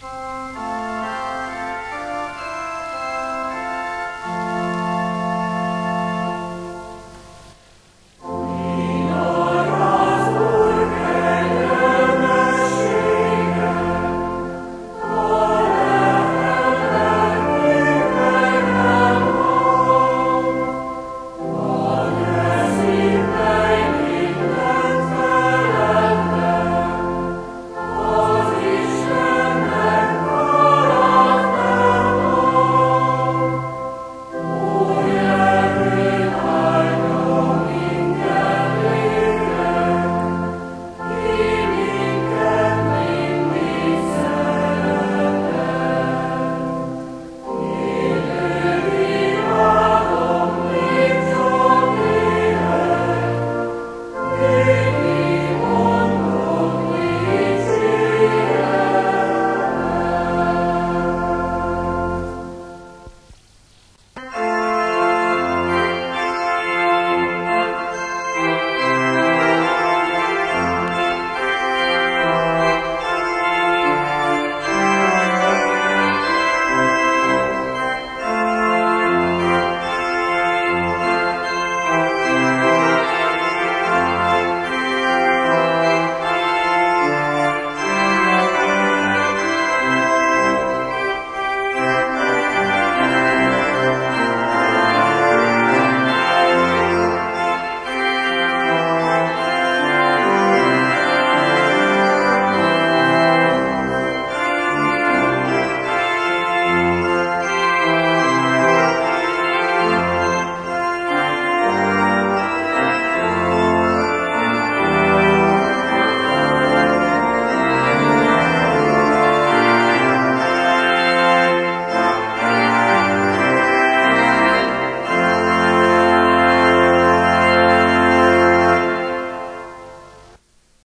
Música